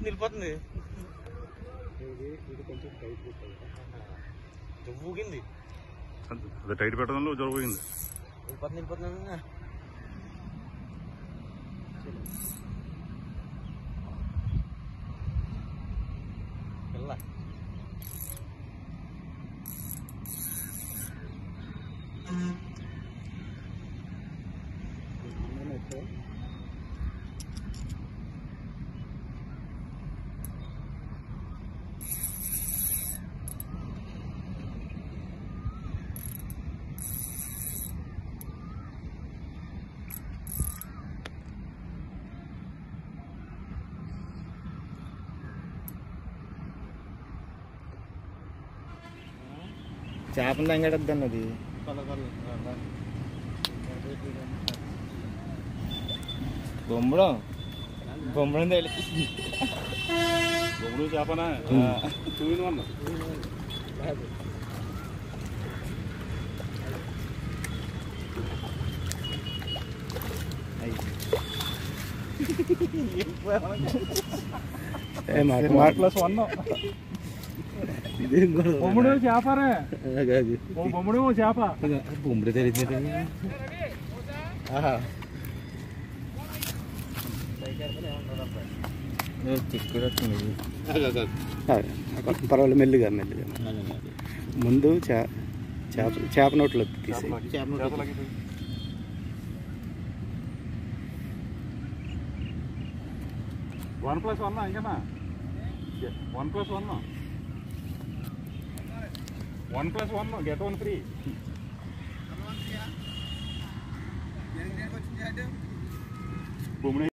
nilpot nih. Jauh gini, ada tidur pada lu jauh gini. Empat nih nih. Kelak. Mana చేపలు తంగడద్దు అన్నది బొమ్మడం బొమ్మడం తెలిసింది బొమ్మడు చేపనా చూడు అన్న ఏ మాట్లాడుతున్నావు బొమ్మడు చేపరే బొమ్మడు చేప బొమ్మడు తెలిసింది పర్వాలేదు మెల్లిగా మెల్లిగా ముందు చేప చేప నోట్లో తీసే చేప నోట్లో వన్ ప్లస్ వన్ ఇంకనా one plus one One plus one, get one free. Yang dia kau ada.